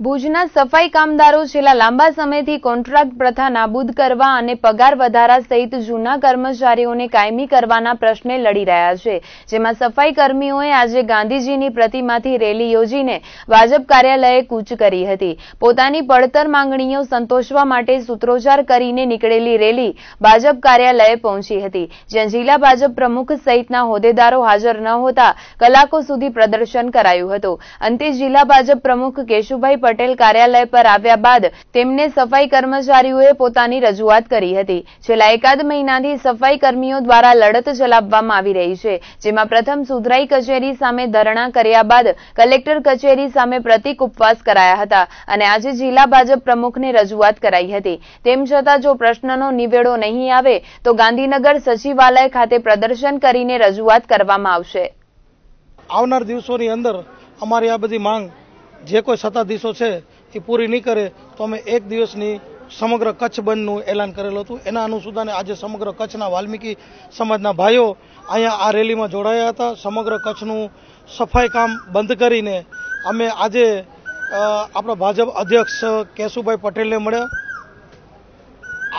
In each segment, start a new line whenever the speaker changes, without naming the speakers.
ભુજના સફાઈ કામદારો છેલ્લા લાંબા સમયથી કોન્ટ્રાક્ટ પ્રથા નાબૂદ કરવા અને પગાર વધારા સહિત જૂના કર્મચારીઓને કાયમી કરવાના પ્રશ્ને લડી રહ્યા છે. જેમાં સફાઈ કર્મીઓએ આજે ગાંધીજીની પ્રતિમાથી રેલી યોજીને ભાજપ કાર્યાલયે કૂચ કરી હતી. પોતાની પડતર માંગણીઓ સંતોષવા માટે સૂત્રોચ્ચાર કરીને નીકળેલી રેલી ભાજપ કાર્યાલયે પહોંચી હતી. જ્યાં જિલ્લા ભાજપ પ્રમુખ સહિતના હોદ્દેદારો હાજર ન હોતા કલાકો સુધી પ્રદર્શન કરાયું હતું. અંતે જિલ્લા ભાજપ પ્રમુખ કેશુભાઈ પટેલ કાર્યાલય પર આવ્યા બાદ તેમને સફાઈ કર્મચારીઓએ પોતાની રજૂઆત કરી હતી. છેલ્લા એકાદ મહિનાથી સફાઈ કર્મીઓ દ્વારા લડત ચલાવવામાં આવી રહી છે, જેમાં પ્રથમ સુધરાઈ કચેરી સામે ધરણા કર્યા બાદ કલેક્ટર કચેરી સામે પ્રતિક ઉપવાસ કરાયા હતા અને આજે જિલ્લા ભાજપ પ્રમુખને રજૂઆત કરાઈ હતી. તેમ છતાં જો પ્રશ્નનો નિવેડો નહીં આવે, તો ગાંધીનગર સચિવાલય ખાતે પ્રદર્શન કરીને રજૂઆત કરવામાં આવશે.
આવનાર દિવસોની અંદર અમારી આ બધી માંગ જે કોઈ સત્તાધીશો છે એ પૂરી નહીં કરે, તો અમે એક દિવસની સમગ્ર કચ્છ બંધનું એલાન કરેલું હતું. એના અનુસંધાને આજે સમગ્ર કચ્છના વાલ્મીકી સમાજના ભાઈઓ અહીંયા આ રેલીમાં જોડાયા હતા. સમગ્ર કચ્છનું સફાઈ કામ બંધ કરીને અમે આજે આપણા ભાજપ અધ્યક્ષ કેશુભાઈ પટેલને મળ્યા.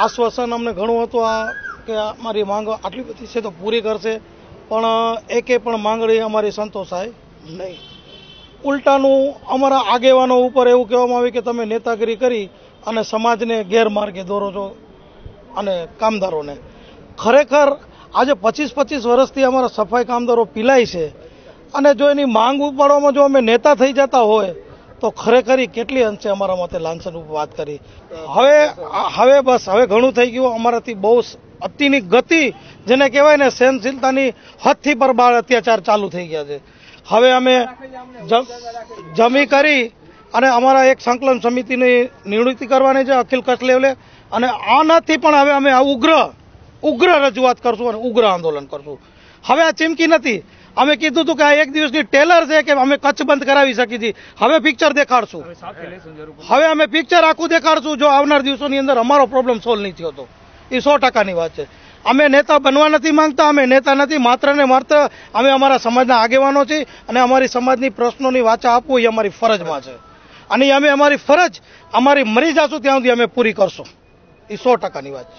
આશ્વાસન અમને ઘણું હતું આ કે અમારી માંગ આટલી બધી છે તો પૂરી કરશે. પણ એકે પણ માંગણી અમારી સંતોષાય નહીં. ઉલટાનું અમારા આગેવાનો ઉપર એવું કહેવામાં આવ્યું કે તમે નેતાગીરી કરી અને સમાજને ગેરમાર્ગે દોરો છો અને કામદારોને. ખરેખર આજે પચીસ પચીસ વર્ષથી અમારા સફાઈ કામદારો પીલાય છે અને જો એની માંગ ઉપાડવામાં જો અમે નેતા થઈ જતા હોય તો ખરેખર કેટલી અંશે અમારા મતે લાંછન ઉપર વાત કરી. હવે હવે બસ, હવે ઘણું થઈ ગયું. અમારાથી બહુ અતિની ગતિ જેને કહેવાય ને સહનશીલતાની હદથી પર બાળ અત્યાચાર ચાલુ થઈ ગયા છે. હવે અમે જમ- કરી અને અમારા એક સંકલન સમિતિની નિવૃત્તિ કરવાની છે અખિલ કચ્છ લેવલે અને આનાથી પણ હવે અમે આ ઉગ્ર ઉગ્ર રજૂઆત કરશું અને ઉગ્ર આંદોલન કરશું. હવે આ ચીમકી નથી. અમે કીધું હતું કે આ એક દિવસની ટેલર છે કે અમે કચ્છ બંધ કરાવી શકીએ છીએ. હવે પિક્ચર દેખાડશું. હવે અમે પિક્ચર આખું દેખાડશું. જો આવનાર દિવસોની અંદર અમારો પ્રોબ્લેમ સોલ્વ નહીં થયો તો. એ સો ટકાની વાત છે. અમે નેતા બનવા નથી માંગતા, અમે નેતા નથી, માત્ર ને માત્ર અમે અમારા સમાજના આગેવાનો છીએ અને અમારી સમાજની પ્રશ્નોની વાચા આપવું એ અમારી ફરજમાં છે. અને અમે અમારી ફરજ, અમારી મરી જાશું ત્યાં સુધી અમે પૂરી કરશું. એ સો ટકાની વાત છે.